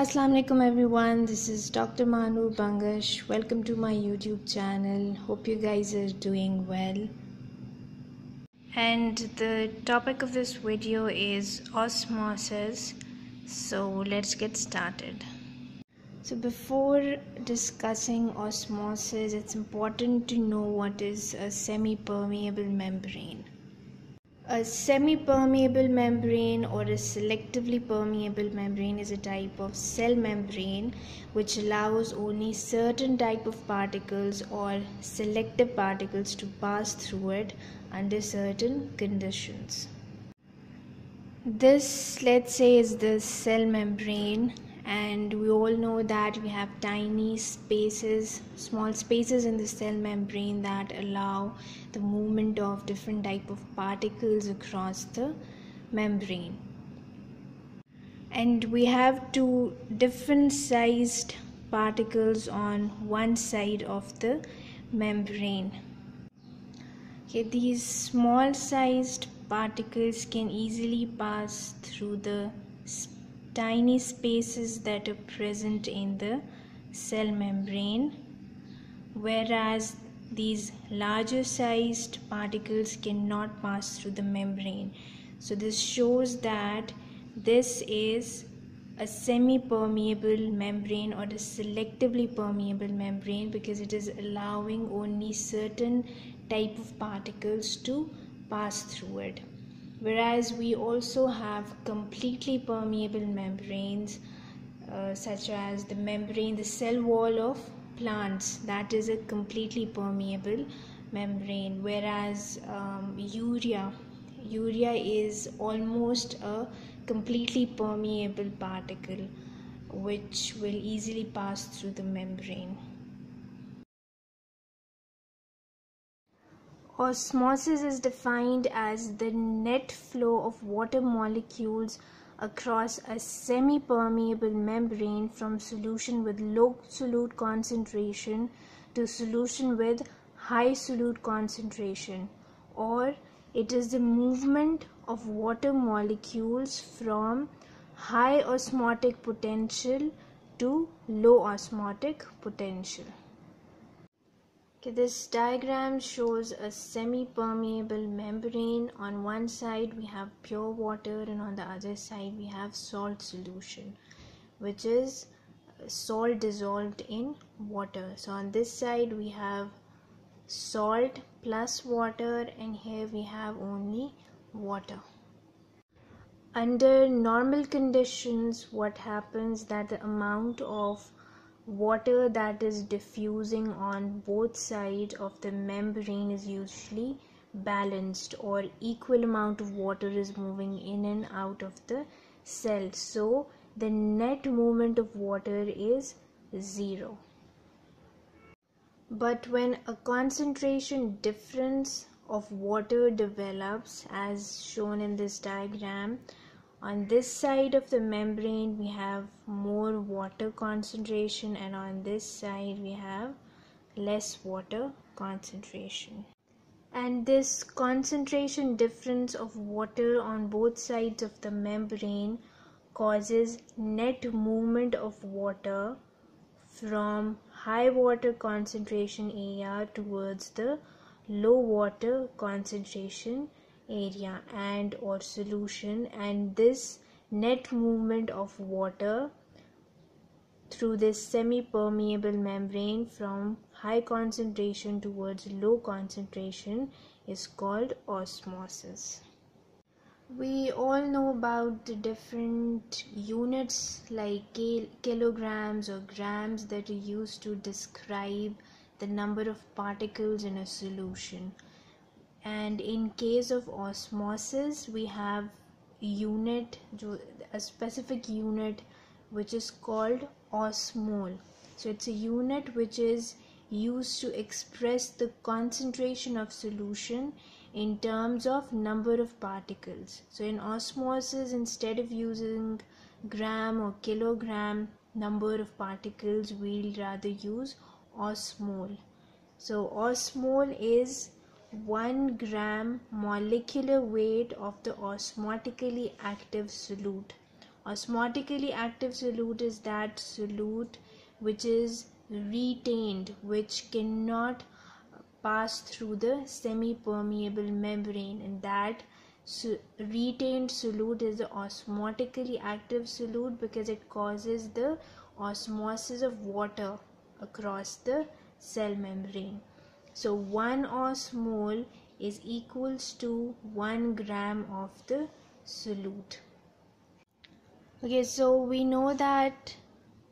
Assalamu alaikum everyone. This is Dr. Mahnoor Bangash. Welcome to my YouTube channel. Hope you guys are doing well. And the topic of this video is osmosis. So let's get started. So before discussing osmosis, it's important to know what is a semi-permeable membrane. A semi-permeable membrane or a selectively permeable membrane is a type of cell membrane which allows only certain type of particles or selective particles to pass through it under certain conditions. This let's say is the cell membrane and we all know that we have tiny spaces small spaces in the cell membrane that allow the movement of different type of particles across the membrane. And we have two different sized particles on one side of the membrane. Okay these small sized particles can easily pass through the tiny spaces that are present in the cell membrane whereas these larger sized particles cannot pass through the membrane. So this shows that this is a semi-permeable membrane or a selectively permeable membrane because it is allowing only certain type of particles to pass through it whereas we also have completely permeable membranes uh, such as the membrane the cell wall of plants that is a completely permeable membrane. Whereas um, urea urea is almost a completely permeable particle which will easily pass through the membrane Osmosis is defined as the net flow of water molecules across a semi-permeable membrane from solution with low solute concentration to solution with high solute concentration or it is the movement of water molecules from high osmotic potential to low osmotic potential. Okay, this diagram shows a semi-permeable membrane. On one side we have pure water and on the other side we have salt solution which is uh, salt dissolved in water. So on this side we have salt plus water and here we have only water. Under normal conditions what happens that the amount of water that is diffusing on both sides of the membrane is usually balanced or equal amount of water is moving in and out of the cell. So the net movement of water is zero. But when a concentration difference of water develops as shown in this diagram on this side of the membrane we have more water concentration and on this side we have less water concentration. And this concentration difference of water on both sides of the membrane causes net movement of water from high water concentration area towards the low water concentration area and or solution and this net movement of water through this semi-permeable membrane from high concentration towards low concentration is called osmosis. We all know about the different units like kilograms or grams that are used to describe the number of particles in a solution and in case of osmosis we have unit a specific unit which is called osmole. So it's a unit which is used to express the concentration of solution in terms of number of particles. So in osmosis instead of using gram or kilogram number of particles we'll rather use osmole. So osmole is 1 gram molecular weight of the osmotically active solute. Osmotically active solute is that solute which is retained which cannot pass through the semi-permeable membrane and that so retained solute is the osmotically active solute because it causes the osmosis of water across the cell membrane so 1 osmole is equals to 1 gram of the solute. Okay so we know that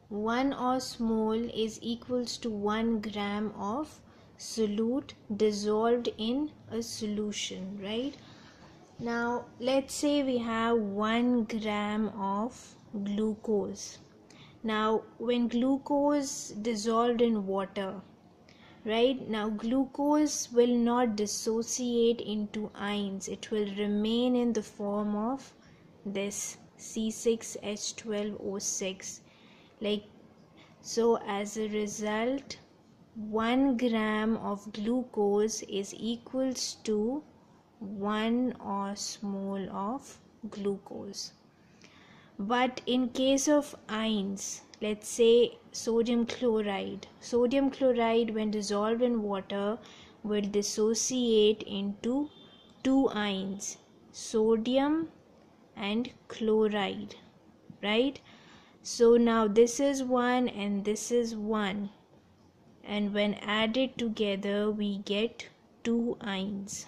1 osmole is equals to 1 gram of solute dissolved in a solution right? Now let's say we have 1 gram of glucose. Now when glucose dissolved in water right? Now glucose will not dissociate into ions. It will remain in the form of this C6H12O6 like so as a result 1 gram of glucose is equals to 1 osmole of glucose. But in case of ions let's say sodium chloride. Sodium chloride when dissolved in water will dissociate into two ions sodium and chloride right? So now this is one and this is one. And when added together we get two ions.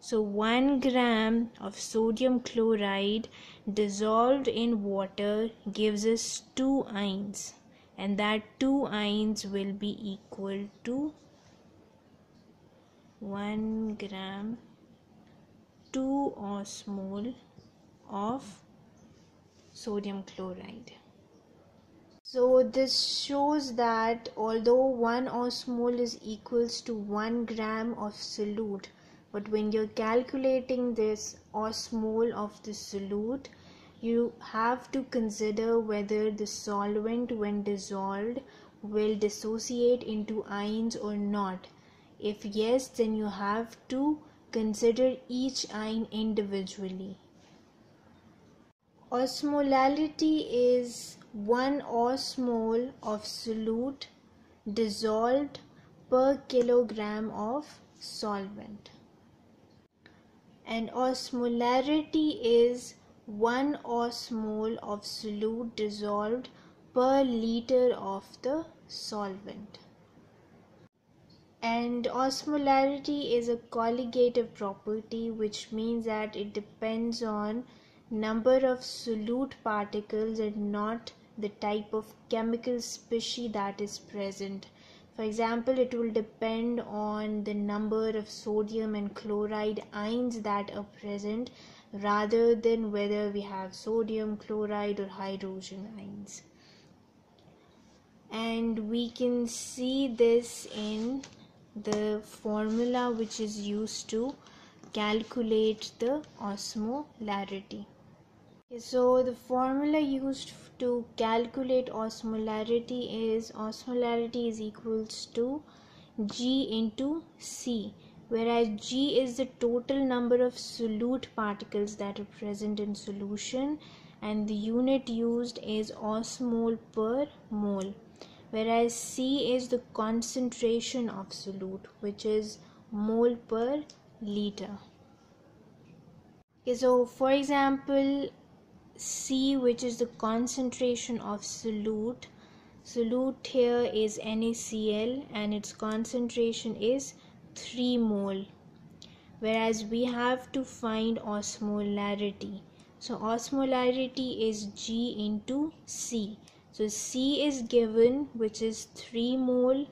So 1 gram of sodium chloride dissolved in water gives us 2 ions and that 2 ions will be equal to 1 gram 2 osmole of sodium chloride. So this shows that although 1 osmole is equals to 1 gram of solute, but when you're calculating this osmole of the solute, you have to consider whether the solvent when dissolved will dissociate into ions or not. If yes, then you have to consider each ion individually. Osmolality is 1 osmole of solute dissolved per kilogram of solvent and osmolarity is 1 osmole of solute dissolved per liter of the solvent and osmolarity is a colligative property which means that it depends on number of solute particles and not the type of chemical species that is present. For example, it will depend on the number of sodium and chloride ions that are present rather than whether we have sodium, chloride or hydrogen ions. And we can see this in the formula which is used to calculate the osmolarity. So the formula used to calculate osmolarity is osmolarity is equals to G into C whereas G is the total number of solute particles that are present in solution and the unit used is osmole per mole whereas C is the concentration of solute which is mole per liter. Okay, so for example C which is the concentration of solute. Solute here is NaCl and its concentration is 3 mole. Whereas we have to find osmolarity. So osmolarity is G into C. So C is given which is 3 mole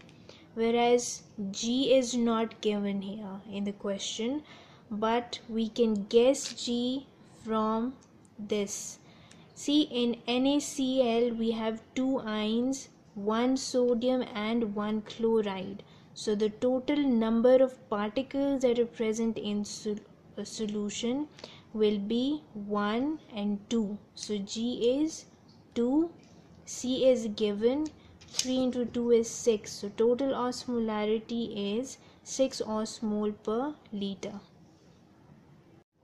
whereas G is not given here in the question. But we can guess G from this. See in NaCl we have two ions, one sodium and one chloride. So the total number of particles that are present in sol a solution will be 1 and 2. So G is 2, C is given, 3 into 2 is 6. So total osmolarity is 6 osmole per liter.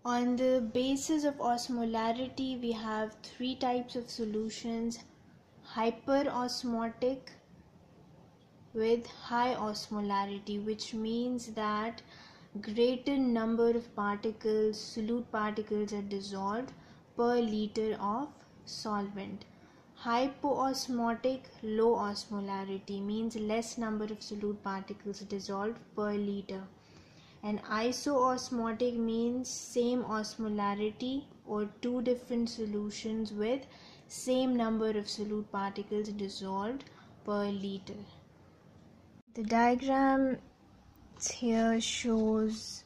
On the basis of osmolarity, we have three types of solutions hyperosmotic with high osmolarity, which means that greater number of particles, solute particles, are dissolved per liter of solvent. Hypoosmotic low osmolarity means less number of solute particles dissolved per liter and isoosmotic means same osmolarity or two different solutions with same number of solute particles dissolved per liter. The diagram here shows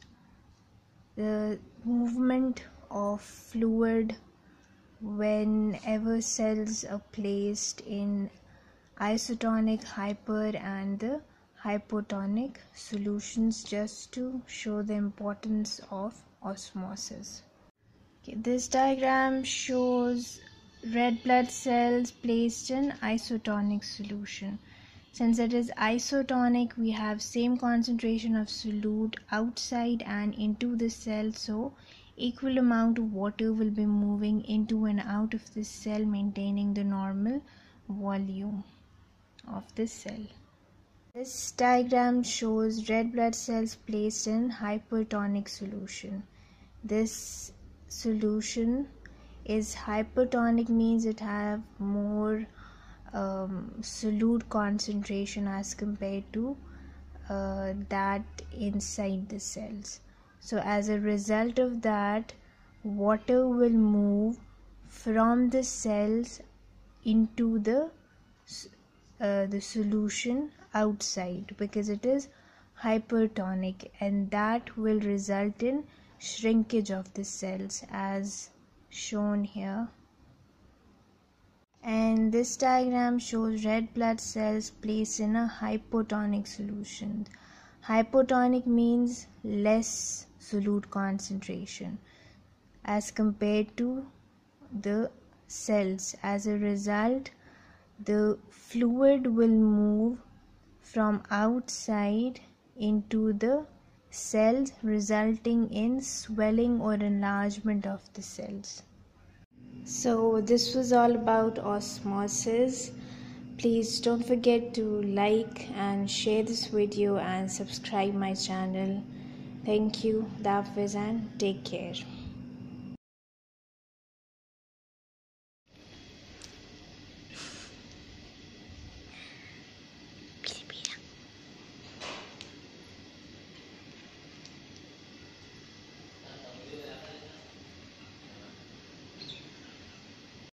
the movement of fluid whenever cells are placed in isotonic hyper and the hypotonic solutions just to show the importance of osmosis. Okay, this diagram shows red blood cells placed in isotonic solution. Since it is isotonic, we have same concentration of solute outside and into the cell, so equal amount of water will be moving into and out of the cell, maintaining the normal volume of the cell. This diagram shows red blood cells placed in hypertonic solution. This solution is hypertonic means it have more um, solute concentration as compared to uh, that inside the cells. So as a result of that water will move from the cells into the uh, the solution outside because it is hypertonic and that will result in shrinkage of the cells as shown here. And this diagram shows red blood cells placed in a hypotonic solution. Hypotonic means less solute concentration as compared to the cells. As a result the fluid will move from outside into the cells resulting in swelling or enlargement of the cells. So this was all about osmosis. Please don't forget to like and share this video and subscribe my channel. Thank you. That and take care